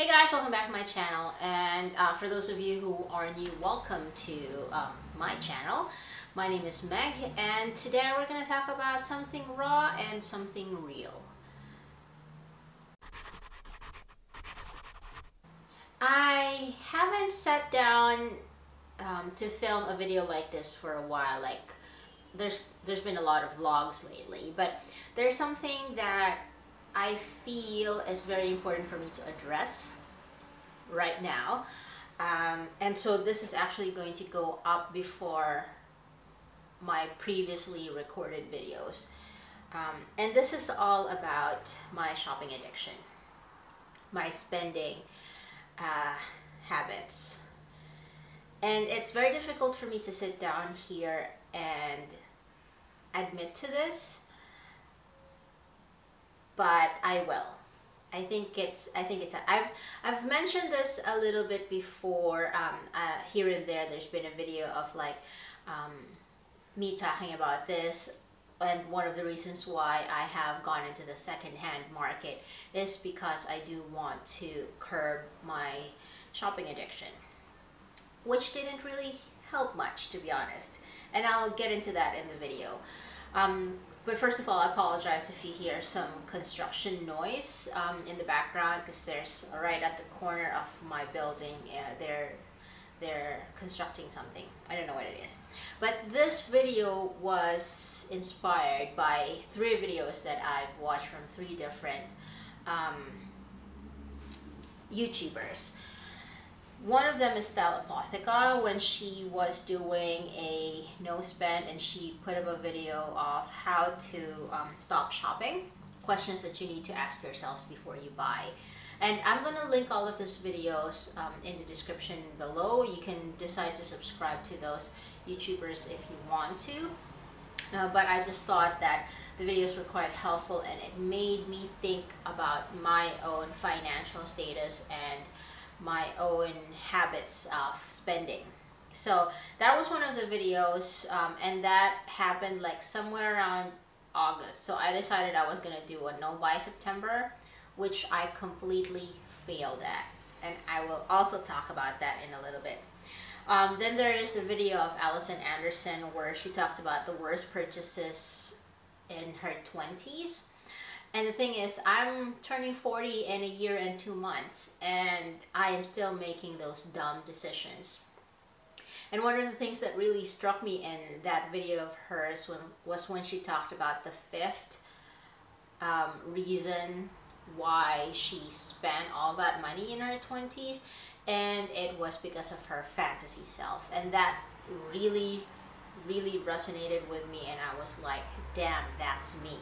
Hey guys, welcome back to my channel and uh, for those of you who are new, welcome to um, my channel. My name is Meg and today we're going to talk about something raw and something real. I haven't sat down um, to film a video like this for a while like there's there's been a lot of vlogs lately but there's something that I feel is very important for me to address right now. Um, and so this is actually going to go up before my previously recorded videos. Um, and this is all about my shopping addiction, my spending uh, habits. And it's very difficult for me to sit down here and admit to this but I will. I think it's I think it's I've I've mentioned this a little bit before um, uh, here and there there's been a video of like um, me talking about this and one of the reasons why I have gone into the second-hand market is because I do want to curb my shopping addiction which didn't really help much to be honest and I'll get into that in the video um, but first of all, I apologize if you hear some construction noise um, in the background because there's right at the corner of my building, uh, they're, they're constructing something. I don't know what it is. But this video was inspired by three videos that I've watched from three different um, YouTubers. One of them is Style Apotheca when she was doing a no spend and she put up a video of how to um, stop shopping, questions that you need to ask yourselves before you buy. And I'm going to link all of these videos um, in the description below. You can decide to subscribe to those YouTubers if you want to. Uh, but I just thought that the videos were quite helpful and it made me think about my own financial status and my own habits of spending. So that was one of the videos um, and that happened like somewhere around August. So I decided I was gonna do a no buy September, which I completely failed at. And I will also talk about that in a little bit. Um, then there is a video of Allison Anderson where she talks about the worst purchases in her 20s and the thing is, I'm turning 40 in a year and two months, and I am still making those dumb decisions. And one of the things that really struck me in that video of hers when, was when she talked about the fifth um, reason why she spent all that money in her 20s, and it was because of her fantasy self. And that really, really resonated with me, and I was like, damn, that's me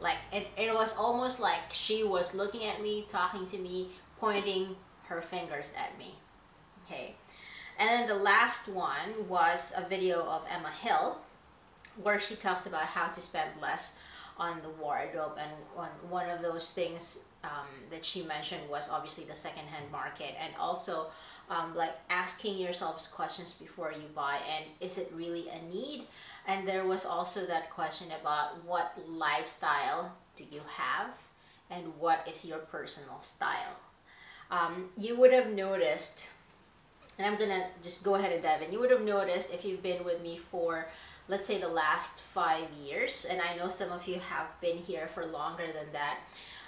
like it, it was almost like she was looking at me talking to me pointing her fingers at me. Okay. And then the last one was a video of Emma Hill where she talks about how to spend less on the wardrobe. And on one of those things um, that she mentioned was obviously the secondhand market and also um, like asking yourselves questions before you buy. And is it really a need and there was also that question about what lifestyle do you have and what is your personal style um, you would have noticed and I'm gonna just go ahead and dive in you would have noticed if you've been with me for let's say the last five years and I know some of you have been here for longer than that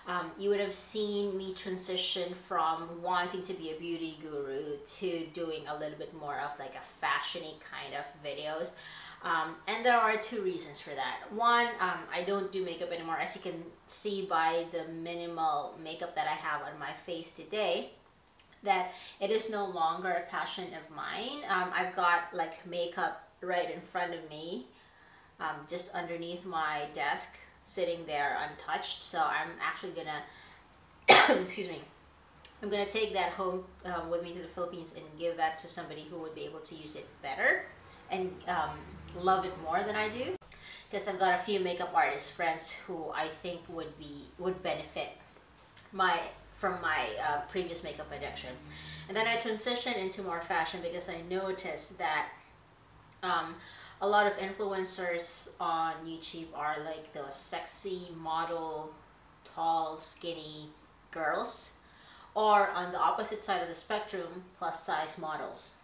um, you would have seen me transition from wanting to be a beauty guru to doing a little bit more of like a fashiony kind of videos. Um, and there are two reasons for that. One, um, I don't do makeup anymore as you can see by the minimal makeup that I have on my face today that it is no longer a passion of mine. Um, I've got like makeup right in front of me um, just underneath my desk sitting there untouched. So I'm actually gonna, excuse me, I'm gonna take that home uh, with me to the Philippines and give that to somebody who would be able to use it better and um, love it more than I do. Because I've got a few makeup artist friends who I think would be would benefit my from my uh, previous makeup addiction. And then I transitioned into more fashion because I noticed that um, a lot of influencers on YouTube are like those sexy model, tall, skinny girls or on the opposite side of the spectrum, plus size models.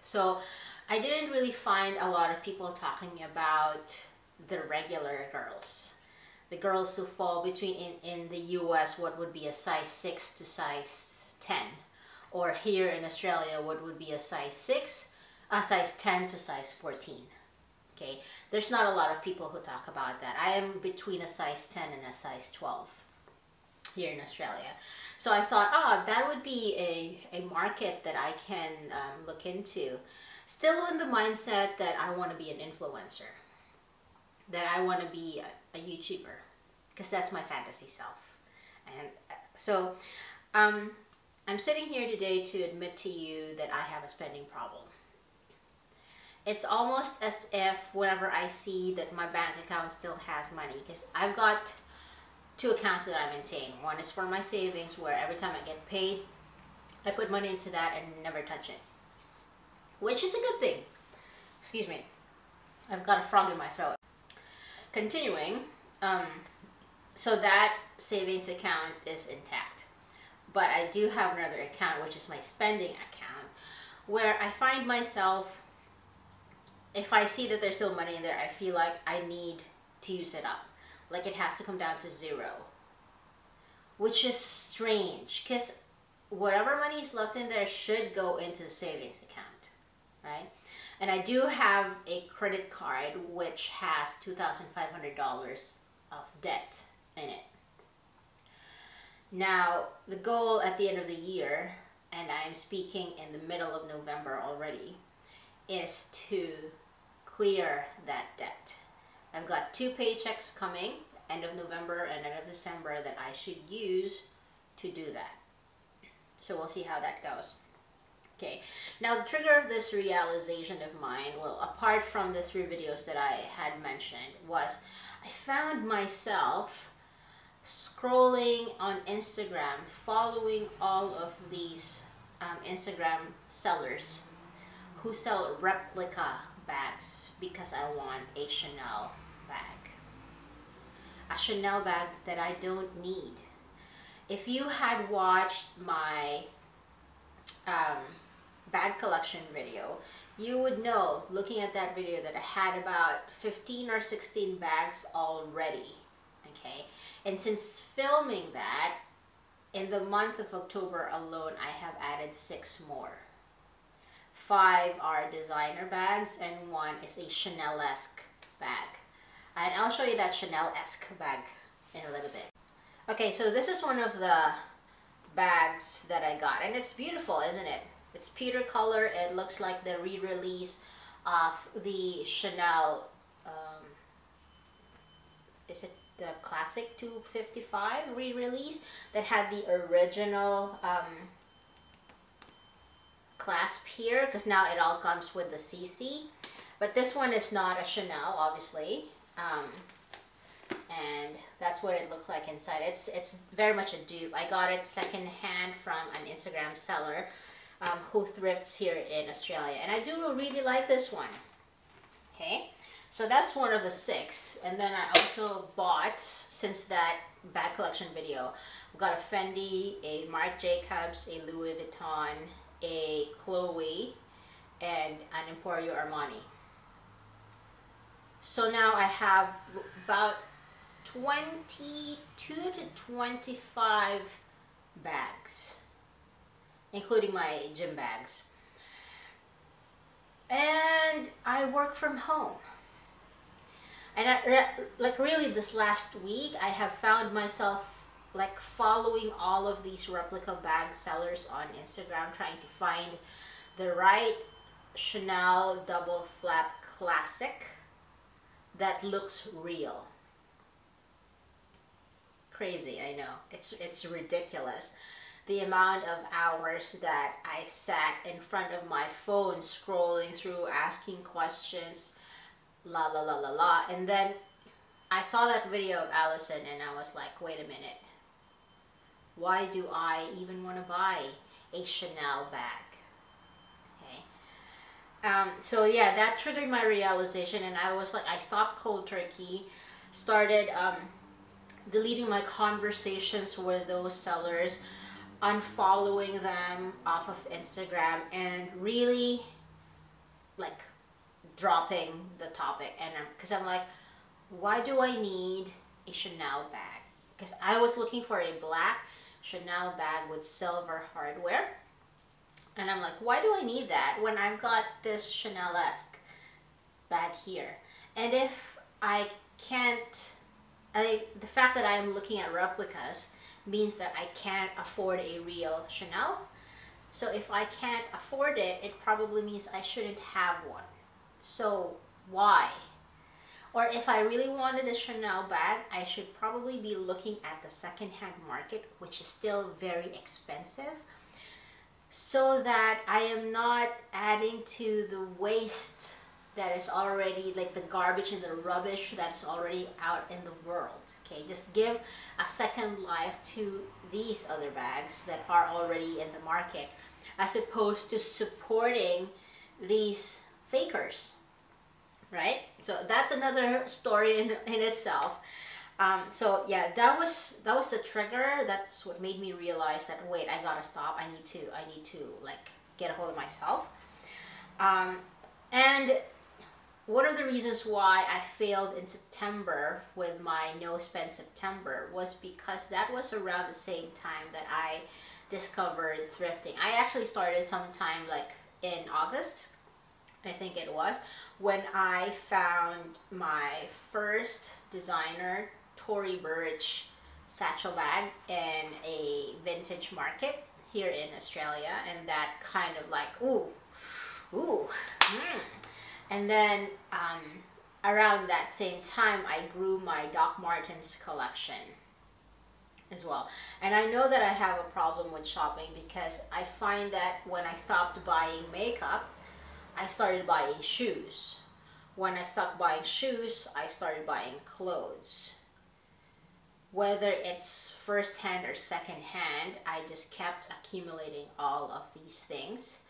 So I didn't really find a lot of people talking about the regular girls. The girls who fall between, in, in the US, what would be a size 6 to size 10. Or here in Australia, what would be a size 6, a size 10 to size 14. Okay, there's not a lot of people who talk about that. I am between a size 10 and a size 12 here in Australia. So I thought, oh, that would be a, a market that I can um, look into. Still in the mindset that I want to be an influencer, that I want to be a, a YouTuber, because that's my fantasy self. And uh, so um, I'm sitting here today to admit to you that I have a spending problem. It's almost as if whenever I see that my bank account still has money, because I've got two accounts that I maintain. One is for my savings where every time I get paid, I put money into that and never touch it. Which is a good thing. Excuse me. I've got a frog in my throat. Continuing, um, so that savings account is intact. But I do have another account, which is my spending account, where I find myself, if I see that there's still money in there, I feel like I need to use it up like it has to come down to zero. Which is strange because whatever money is left in there should go into the savings account, right? And I do have a credit card which has $2,500 of debt in it. Now, the goal at the end of the year, and I'm speaking in the middle of November already, is to clear that debt. I've got two paychecks coming, end of November and end of December, that I should use to do that. So we'll see how that goes. Okay, now the trigger of this realization of mine, well, apart from the three videos that I had mentioned, was I found myself scrolling on Instagram, following all of these um, Instagram sellers who sell replica bags because I want a Chanel bag. A Chanel bag that I don't need. If you had watched my um, bag collection video, you would know, looking at that video, that I had about 15 or 16 bags already, okay? And since filming that, in the month of October alone, I have added six more. Five are designer bags and one is a Chanel-esque bag. And I'll show you that Chanel-esque bag in a little bit. Okay, so this is one of the bags that I got. And it's beautiful, isn't it? It's pewter color. It looks like the re-release of the Chanel, um, is it the classic 255 re-release that had the original um, clasp here because now it all comes with the CC. But this one is not a Chanel, obviously. Um, and that's what it looks like inside. It's it's very much a dupe. I got it secondhand from an Instagram seller um, who thrifts here in Australia. And I do really like this one. Okay, so that's one of the six. And then I also bought, since that bag collection video, I've got a Fendi, a Marc Jacobs, a Louis Vuitton, a Chloe, and an Emporio Armani. So now I have about 22 to 25 bags, including my gym bags. And I work from home. And I, like really this last week, I have found myself like following all of these replica bag sellers on Instagram, trying to find the right Chanel double flap classic that looks real. Crazy, I know. It's it's ridiculous. The amount of hours that I sat in front of my phone scrolling through, asking questions, la la la la la. And then I saw that video of Allison and I was like, wait a minute. Why do I even want to buy a Chanel bag? Um, so yeah, that triggered my realization, and I was like, I stopped cold turkey, started um, deleting my conversations with those sellers, unfollowing them off of Instagram and really like dropping the topic. And because I'm, I'm like why do I need a Chanel bag? Because I was looking for a black Chanel bag with silver hardware. And I'm like why do I need that when I've got this Chanel-esque bag here? And if I can't I, the fact that I am looking at replicas means that I can't afford a real Chanel. So if I can't afford it, it probably means I shouldn't have one. So why? Or if I really wanted a Chanel bag, I should probably be looking at the secondhand market, which is still very expensive, so that I am not adding to the waste that is already like the garbage and the rubbish that's already out in the world okay? Just give a second life to these other bags that are already in the market as opposed to supporting these fakers right? So that's another story in, in itself. Um, so yeah that was that was the trigger. That's what made me realize that wait I gotta stop. I need to I need to like get a hold of myself. Um, and one of the reasons why I failed in September with my no spend September was because that was around the same time that I discovered thrifting. I actually started sometime like in August, I think it was, when I found my first designer Tory Burch satchel bag in a vintage market here in Australia and that kind of like ooh ooh mm, and then um, around that same time, I grew my Doc Martens collection as well. And I know that I have a problem with shopping because I find that when I stopped buying makeup, I started buying shoes. When I stopped buying shoes, I started buying clothes. Whether it's first hand or second hand, I just kept accumulating all of these things.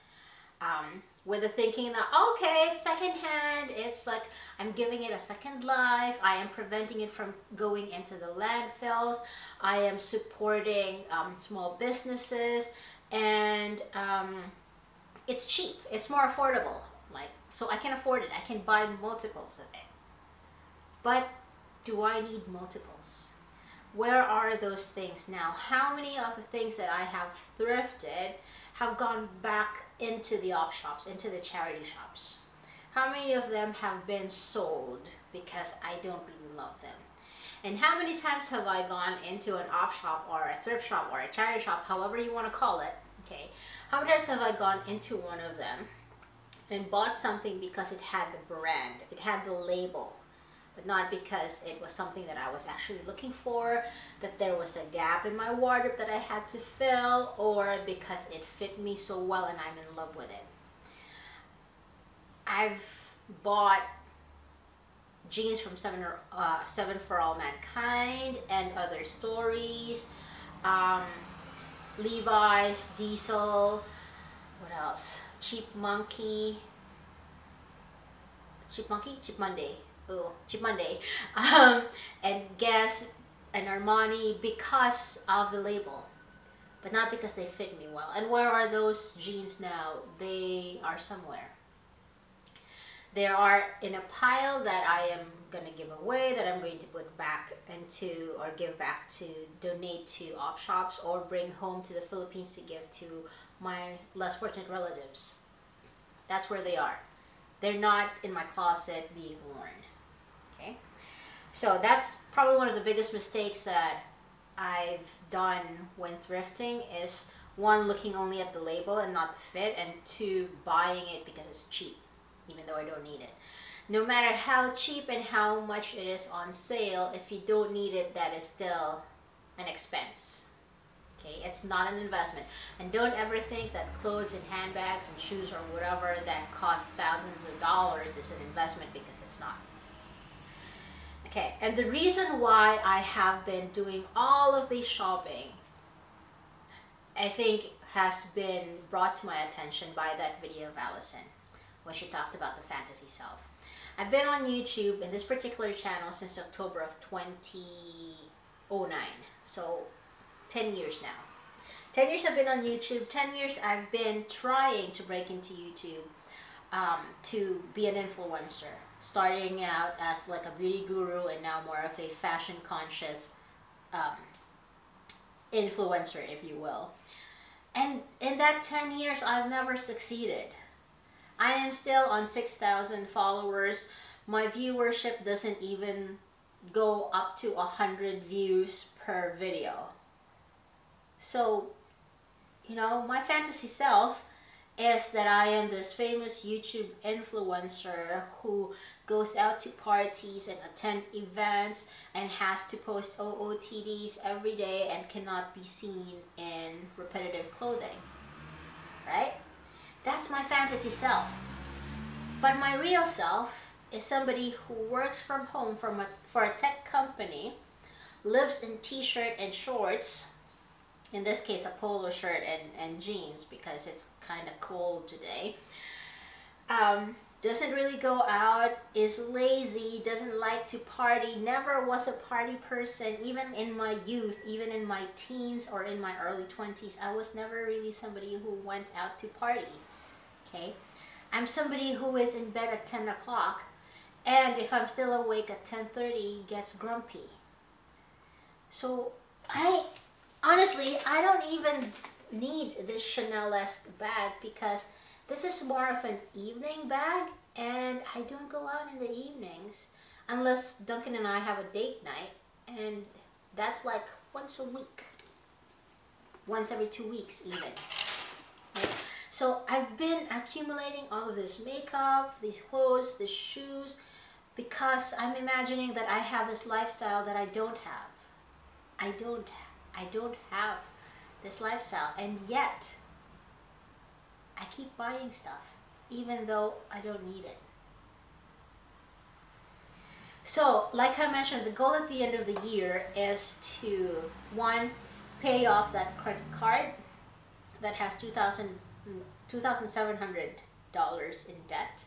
Um, with the thinking that okay secondhand it's like i'm giving it a second life i am preventing it from going into the landfills i am supporting um, small businesses and um, it's cheap it's more affordable like so i can afford it i can buy multiples of it. But do i need multiples? Where are those things now? How many of the things that i have thrifted have gone back into the op shops, into the charity shops? How many of them have been sold because I don't really love them? And how many times have I gone into an op shop or a thrift shop or a charity shop, however you want to call it, okay? How many times have I gone into one of them and bought something because it had the brand, it had the label, but not because it was something that I was actually looking for, that there was a gap in my wardrobe that I had to fill, or because it fit me so well and I'm in love with it. I've bought jeans from Seven, uh, Seven for All Mankind and other stories, um, Levi's, Diesel, what else? Cheap Monkey, Cheap Monkey, Cheap Monday oh, Cheap Monday, um, and Guess and Armani because of the label, but not because they fit me well. And where are those jeans now? They are somewhere. They are in a pile that I am going to give away, that I'm going to put back into or give back to donate to op shops or bring home to the Philippines to give to my less fortunate relatives. That's where they are. They're not in my closet being worn. So that's probably one of the biggest mistakes that I've done when thrifting is one, looking only at the label and not the fit, and two, buying it because it's cheap, even though I don't need it. No matter how cheap and how much it is on sale, if you don't need it, that is still an expense. Okay, it's not an investment. And don't ever think that clothes and handbags and shoes or whatever that cost thousands of dollars is an investment because it's not. Okay, and the reason why I have been doing all of this shopping, I think has been brought to my attention by that video of Allison when she talked about the fantasy self. I've been on YouTube in this particular channel since October of 2009, so 10 years now. 10 years I've been on YouTube. 10 years I've been trying to break into YouTube um, to be an influencer. Starting out as like a beauty guru and now more of a fashion conscious um, influencer, if you will. And in that 10 years, I've never succeeded. I am still on 6,000 followers. My viewership doesn't even go up to 100 views per video. So, you know, my fantasy self is that I am this famous YouTube influencer who goes out to parties and attend events and has to post OOTDs every day and cannot be seen in repetitive clothing. Right? That's my fantasy self. But my real self is somebody who works from home from a, for a tech company, lives in t-shirt and shorts, in this case a polo shirt and, and jeans because it's kind of cold today. Um, doesn't really go out is lazy doesn't like to party never was a party person. Even in my youth even in my teens or in my early 20s i was never really somebody who went out to party okay? I'm somebody who is in bed at 10 o'clock and if i'm still awake at 10.30 gets grumpy. So i honestly, I don't even need this Chanel-esque bag because this is more of an evening bag and I don't go out in the evenings unless Duncan and I have a date night and that's like once a week. Once every two weeks even. So I've been accumulating all of this makeup, these clothes, the shoes, because I'm imagining that I have this lifestyle that I don't have. I don't have. I don't have this lifestyle and yet I keep buying stuff even though I don't need it. So, like I mentioned, the goal at the end of the year is to one, pay off that credit card that has $2,700 in debt.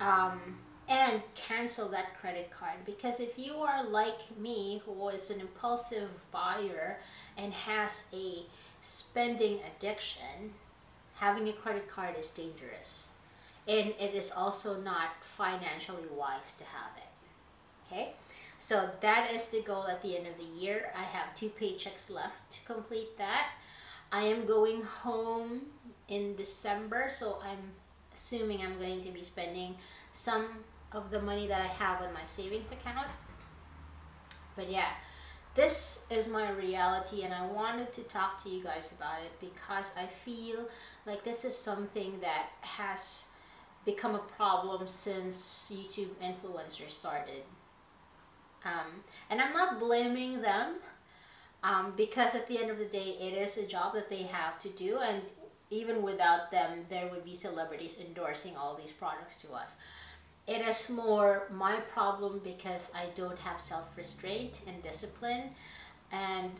Um, and cancel that credit card. Because if you are like me who is an impulsive buyer and has a spending addiction having a credit card is dangerous. And it is also not financially wise to have it. Okay? So that is the goal at the end of the year. I have two paychecks left to complete that. I am going home in december so i'm assuming i'm going to be spending some of the money that I have in my savings account. But yeah, this is my reality and I wanted to talk to you guys about it because I feel like this is something that has become a problem since YouTube influencers started. Um, and I'm not blaming them um, because at the end of the day, it is a job that they have to do and even without them, there would be celebrities endorsing all these products to us it is more my problem because I don't have self-restraint and discipline. And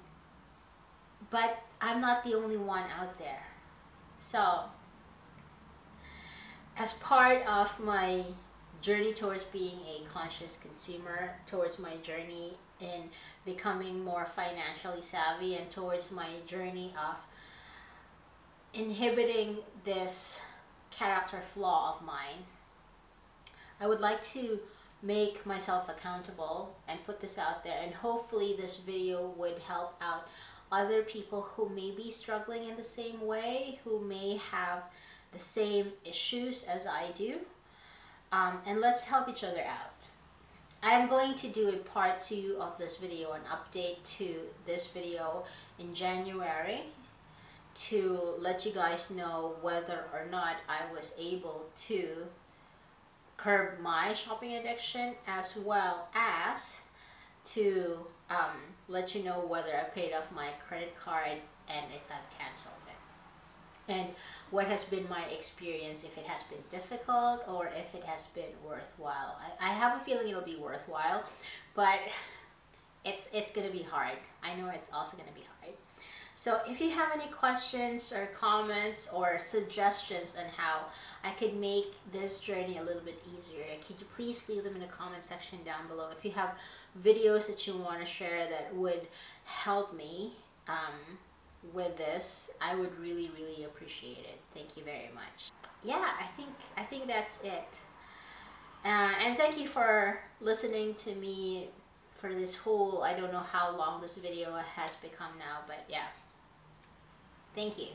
but I'm not the only one out there. So as part of my journey towards being a conscious consumer towards my journey in becoming more financially savvy and towards my journey of inhibiting this character flaw of mine I would like to make myself accountable and put this out there and hopefully this video would help out other people who may be struggling in the same way, who may have the same issues as I do. Um, and let's help each other out. I am going to do a part two of this video, an update to this video in January to let you guys know whether or not I was able to curb my shopping addiction as well as to um, let you know whether I paid off my credit card and if I've canceled it. And what has been my experience, if it has been difficult or if it has been worthwhile. I, I have a feeling it'll be worthwhile, but it's, it's going to be hard. I know it's also going to be hard. So if you have any questions or comments or suggestions on how I could make this journey a little bit easier, could you please leave them in the comment section down below. If you have videos that you want to share that would help me um, with this, I would really, really appreciate it. Thank you very much. Yeah, I think I think that's it. Uh, and thank you for listening to me for this whole, I don't know how long this video has become now, but yeah. Thank you.